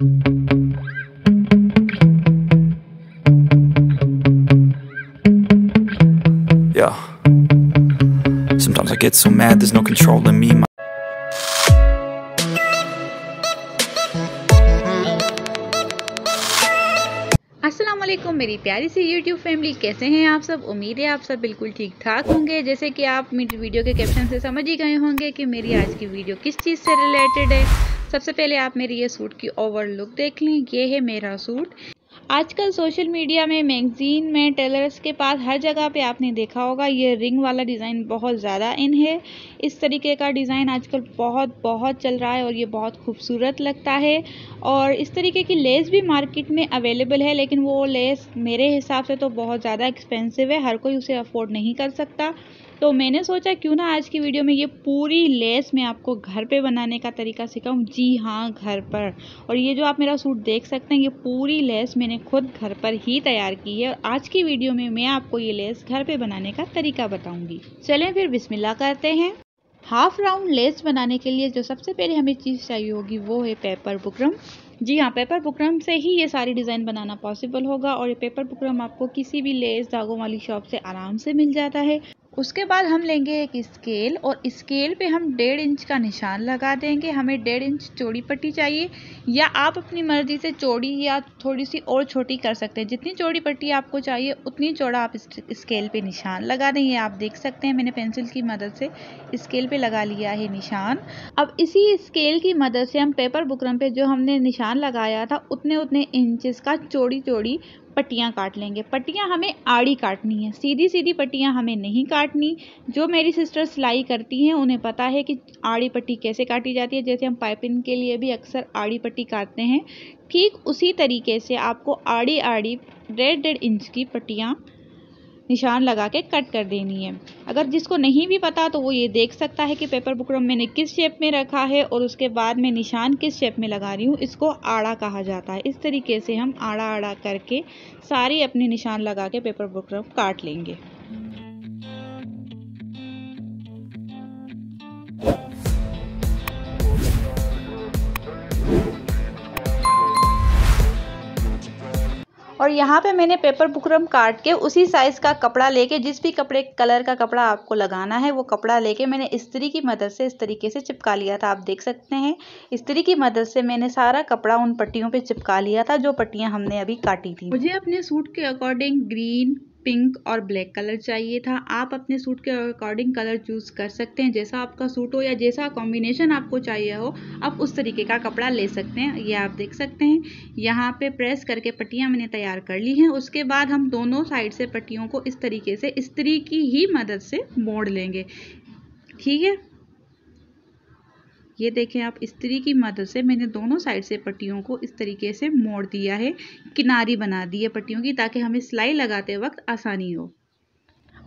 Yeah. Sometimes I get so mad, there's no controlling me. My मेरी प्यारी सी YouTube family कैसे हैं आप सब उम्मीद है आप सब बिल्कुल ठीक ठाक होंगे जैसे कि आप वीडियो के कैप्शन से समझ ही गए होंगे कि मेरी आज की वीडियो किस चीज़ से रिलेटेड है सबसे पहले आप मेरी ये सूट की ओवर लुक देख लें। ये है मेरा सूट। आजकल सोशल मीडिया में, मैगजीन में, टेलर्स के पास, हर जगह पे आपने देखा होगा, ये रिंग वाला डिज़ाइन बहुत ज़्यादा इन है। इस तरीके का डिज़ाइन आजकल बहुत बहुत चल रहा है और ये बहुत खूबसूरत लगता है। और इस तरीके की लेस भी मार्केट में अवेलेबल है, लेकिन वो लेस मेरे हिसाब से तो बहुत ज़्यादा एक्सपेंसिव है, हर कोई उसे अफोर्ड नहीं कर सकता। तो मैंने सोचा, क्यों ना आज की वीडियो में ये पूरी लेस मैं आपको घर पे बनाने का तरीका सिखाऊं। जी हाँ घर पर। और ये जो आप मेरा सूट देख सकते हैं, ये पूरी लेस मैंने खुद घर पर ही तैयार की है और आज की वीडियो में मैं आपको ये लेस घर पे बनाने का तरीका बताऊँगी। चलें फिर बिस्मिल्लाह करते हैं। हाफ़ राउंड लेस बनाने के लिए जो सबसे पहले हमें चीज़ चाहिए होगी वो है पेपर बुकरम। जी हाँ पेपर बुकरम से ही ये सारी डिज़ाइन बनाना पॉसिबल होगा और ये पेपर बुकरम आपको किसी भी लेस धागों वाली शॉप से आराम से मिल जाता है। उसके बाद हम लेंगे एक स्केल और स्केल पे हम डेढ़ इंच का निशान लगा देंगे। हमें डेढ़ इंच चौड़ी पट्टी चाहिए या आप अपनी मर्ज़ी से चौड़ी या थोड़ी सी और छोटी कर सकते हैं। जितनी चौड़ी पट्टी आपको चाहिए, उतनी चौड़ा आप स्केल पे निशान लगा दें। ये आप देख सकते हैं, मैंने पेंसिल की मदद से स्केल पे लगा लिया है निशान। अब इसी स्केल की मदद से हम पेपर बुकरम पे जो हमने निशान लगाया था उतने उतने इंचज़ का चौड़ी चौड़ी पट्टियाँ काट लेंगे। पट्टियाँ हमें आड़ी काटनी है। सीधी सीधी पट्टियाँ हमें नहीं काटनी। जो मेरी सिस्टर सिलाई करती हैं, उन्हें पता है कि आड़ी पट्टी कैसे काटी जाती है। जैसे हम पाइपिंग के लिए भी अक्सर आड़ी पट्टी काटते हैं। ठीक उसी तरीके से आपको आड़ी आड़ी डेढ़ डेढ़ इंच की पट्टियाँ निशान लगा के कट कर देनी है। अगर जिसको नहीं भी पता तो वो ये देख सकता है कि पेपर बुकरम मैंने किस शेप में रखा है और उसके बाद मैं निशान किस शेप में लगा रही हूँ। इसको आड़ा कहा जाता है। इस तरीके से हम आड़ा आड़ा करके सारी अपने निशान लगा के पेपर बुकरम काट लेंगे। और यहाँ पे मैंने पेपर बुकरम काट के उसी साइज़ का कपड़ा लेके, जिस भी कपड़े कलर का कपड़ा आपको लगाना है, वो कपड़ा लेके मैंने इस्त्री की मदद से, इस तरीके से चिपका लिया था। आप देख सकते हैं, इस्त्री की मदद से मैंने सारा कपड़ा उन पट्टियों पे चिपका लिया था, जो पट्टियाँ हमने अभी काटी थी। मुझे अपने सूट के अकॉर्डिंग ग्रीन पिंक और ब्लैक कलर चाहिए था। आप अपने सूट के अकॉर्डिंग कलर चूज़ कर सकते हैं। जैसा आपका सूट हो या जैसा कॉम्बिनेशन आपको चाहिए हो, आप उस तरीके का कपड़ा ले सकते हैं। ये आप देख सकते हैं। यहाँ पे प्रेस करके पट्टियाँ मैंने तैयार कर ली हैं। उसके बाद हम दोनों साइड से पट्टियों को इस तरीके से, स्त्री की ही मदद से मोड़ लेंगे। ठीक है? ये देखें आप इस्त्री की मदद से मैंने दोनों साइड से पट्टियों को इस तरीके से मोड़ दिया है, किनारी बना दी है पट्टियों की, ताकि हमें सिलाई लगाते वक्त आसानी हो।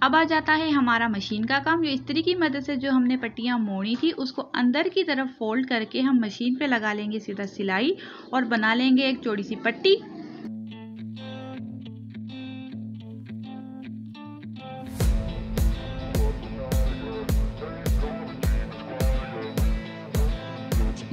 अब आ जाता है हमारा मशीन का काम। जो इस्त्री की मदद से जो हमने पट्टियाँ मोड़ी थी, उसको अंदर की तरफ़ फोल्ड करके हम मशीन पे लगा लेंगे सीधा सिलाई और बना लेंगे एक चौड़ी सी पट्टी।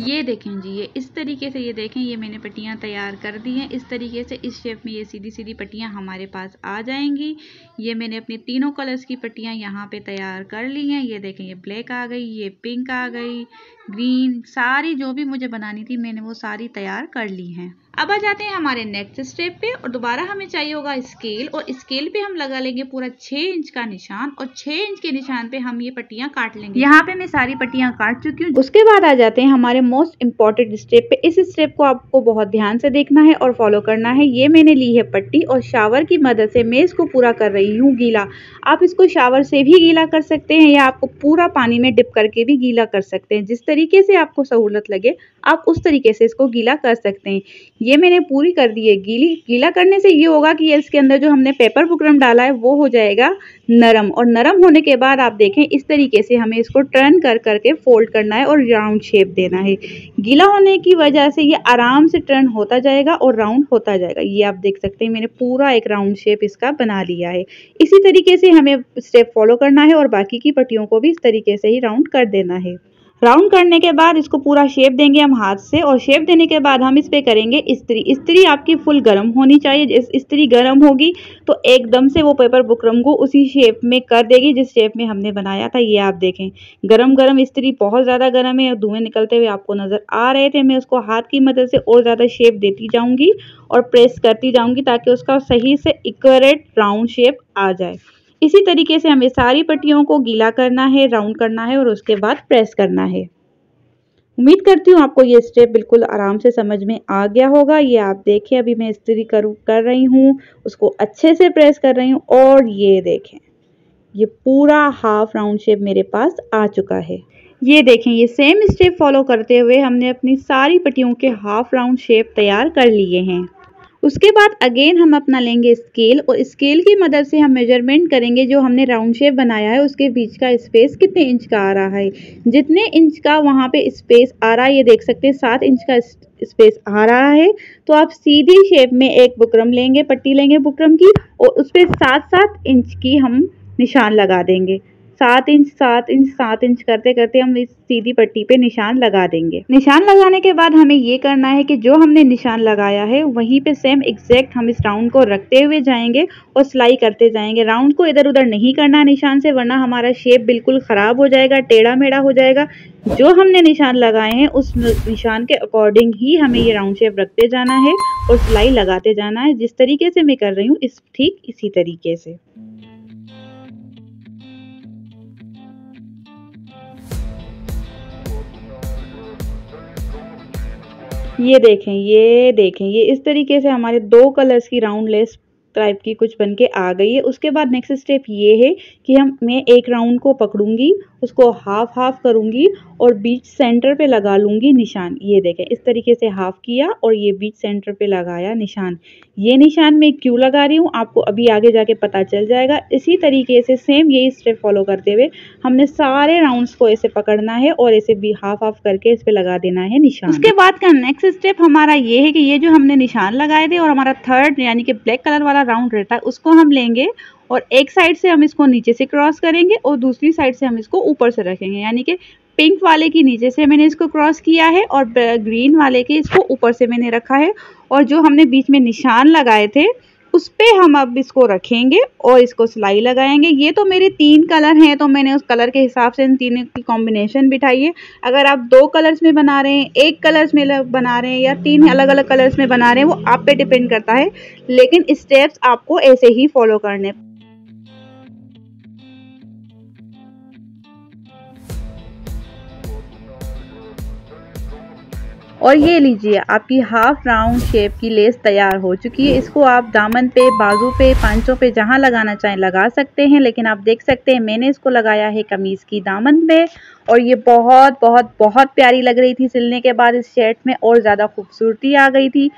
ये देखें जी, ये इस तरीके से ये देखें, ये मैंने पट्टियाँ तैयार कर दी हैं। इस तरीके से इस शेप में ये सीधी सीधी पट्टियाँ हमारे पास आ जाएँगी। ये मैंने अपनी तीनों कलर्स की पट्टियाँ यहाँ पे तैयार कर ली हैं। ये देखें, ये ब्लैक आ गई, ये पिंक आ गई, ग्रीन, सारी जो भी मुझे बनानी थी, मैंने वो सारी तैयार कर ली हैं। अब आ जाते हैं हमारे नेक्स्ट स्टेप पे और दोबारा हमें चाहिए होगा स्केल और स्केल पे हम लगा लेंगे पूरा छह इंच का निशान और छह इंच के निशान पे हम ये पट्टियाँ काट लेंगे। यहाँ पे मैं सारी पट्टियाँ काट चुकी हूँ। उसके बाद आ जाते हैं हमारे मोस्ट इम्पोर्टेंट स्टेप पे। इस स्टेप को आपको बहुत ध्यान से देखना है और फॉलो करना है। ये मैंने ली है पट्टी और शावर की मदद से मैं इसको पूरा कर रही हूँ गीला। आप इसको शावर से भी गीला कर सकते हैं या आपको पूरा पानी में डिप करके भी गीला कर सकते हैं। जिस तरीके से आपको सहूलत लगे आप उस तरीके से इसको गीला कर सकते हैं। ये मैंने पूरी कर दी है। गीली, गीला करने से ये होगा कि ये इसके अंदर जो हमने पेपर बुकरम डाला है, वो हो जाएगा नरम। और नरम होने के बाद आप देखें, इस तरीके से हमें इसको टर्न कर, करके फोल्ड करना है और राउंड शेप देना है। गीला होने की वजह से ये आराम से टर्न होता जाएगा और राउंड होता जाएगा। ये आप देख सकते हैं, मैंने पूरा एक राउंड शेप इसका बना लिया है। इसी तरीके से हमें स्टेप फॉलो करना है और बाकी की पट्टियों को भी इस तरीके से ही राउंड कर देना है। राउंड करने के बाद इसको पूरा शेप देंगे हम हाथ से और शेप देने के बाद हम इस पर करेंगे इस्त्री। इस्त्री आपकी फुल गर्म होनी चाहिए। जिस इस्त्री गर्म होगी तो एकदम से वो पेपर बुकरम को उसी शेप में कर देगी जिस शेप में हमने बनाया था। ये आप देखें गरम गरम इस्त्री बहुत ज़्यादा गर्म है धुएँ निकलते हुए आपको नज़र आ रहे थे। मैं उसको हाथ की मदद से और ज़्यादा शेप देती जाऊँगी और प्रेस करती जाऊँगी ताकि उसका सही से इक्वरेट राउंड शेप आ जाए। इसी तरीके से हमें सारी पट्टियों को गीला करना है राउंड करना है और उसके बाद प्रेस करना है। उम्मीद करती हूँ आपको ये स्टेप बिल्कुल आराम से समझ में आ गया होगा। ये आप देखिए अभी मैं इस्त्री करूँ, कर रही हूँ, उसको अच्छे से प्रेस कर रही हूँ और ये देखें, ये पूरा हाफ़ राउंड शेप मेरे पास आ चुका है। ये देखें, ये सेम स्टेप फॉलो करते हुए हमने अपनी सारी पट्टियों के हाफ़ राउंड शेप तैयार कर लिए हैं। उसके बाद अगेन हम अपना लेंगे स्केल और स्केल की मदद से हम मेज़रमेंट करेंगे जो हमने राउंड शेप बनाया है, उसके बीच का स्पेस कितने इंच का आ रहा है। जितने इंच का वहाँ पे स्पेस आ रहा है, ये देख सकते हैं, सात इंच का स्पेस आ रहा है। तो आप सीधी शेप में एक बुकरम लेंगे, पट्टी लेंगे बुकरम की और उस पर सात सात इंच की हम निशान लगा देंगे। सात इंच सात इंच सात इंच करते करते हम इस सीधी पट्टी पे निशान लगा देंगे। निशान लगाने के बाद हमें ये करना है कि जो हमने निशान लगाया है, वहीं पे सेम एग्जैक्ट हम इस राउंड को रखते हुए जाएँगे और सिलाई करते जाएँगे। राउंड को इधर उधर नहीं करना निशान से, वरना हमारा शेप बिल्कुल ख़राब हो जाएगा टेढ़ा मेढ़ा हो जाएगा। जो हमने निशान लगाए हैं, उस निशान के अकॉर्डिंग ही हमें ये राउंड शेप रखते जाना है और सिलाई लगाते जाना है। जिस तरीके से मैं कर रही हूँ, इस ठीक इसी तरीके से। ये देखें ये देखें, ये इस तरीके से हमारे दो कलर्स की राउंड लेस टाइप की कुछ बन के आ गई है। उसके बाद नेक्स्ट स्टेप ये है कि हम, मैं एक राउंड को पकड़ूँगी, उसको हाफ़ हाफ़ करूँगी और बीच सेंटर पे लगा लूँगी निशान। ये देखें, इस तरीके से हाफ़ किया और ये बीच सेंटर पे लगाया निशान। ये निशान मैं क्यों लगा रही हूँ, आपको अभी आगे जाके पता चल जाएगा। इसी तरीके से सेम यही स्टेप फॉलो करते हुए हमने सारे राउंड्स को ऐसे पकड़ना है और ऐसे भी हाफ़ हाफ़ करके इस पर लगा देना है निशान। उसके बाद का नेक्स्ट स्टेप हमारा ये है कि ये जो हमने निशान लगाए थे और हमारा थर्ड यानी कि ब्लैक कलर वाला राउंड रहता है, उसको हम लेंगे और एक साइड से हम इसको नीचे से क्रॉस करेंगे और दूसरी साइड से हम इसको ऊपर से रखेंगे। यानी कि पिंक वाले की नीचे से मैंने इसको क्रॉस किया है और ग्रीन वाले के इसको ऊपर से मैंने रखा है। और जो हमने बीच में निशान लगाए थे, उस पर हम अब इसको रखेंगे और इसको सिलाई लगाएँगे। ये तो मेरे तीन कलर हैं तो मैंने उस कलर के हिसाब से इन तीनों की कॉम्बिनेशन बिठाई है। अगर आप दो कलर्स में बना रहे हैं, एक कलर्स में बना रहे हैं या तीन अलग अलग कलर्स में बना रहे हैं, वो आप पे डिपेंड करता है। लेकिन स्टेप्स आपको ऐसे ही फॉलो करने और ये लीजिए, आपकी हाफ़ राउंड शेप की लेस तैयार हो चुकी है। इसको आप दामन पे, बाजू पे, पाँचों पे जहाँ लगाना चाहें लगा सकते हैं, लेकिन आप देख सकते हैं, मैंने इसको लगाया है कमीज़ की दामन पे, और ये बहुत बहुत बहुत प्यारी लग रही थी सिलने के बाद इस शर्ट में, और ज़्यादा खूबसूरती आ गई थी।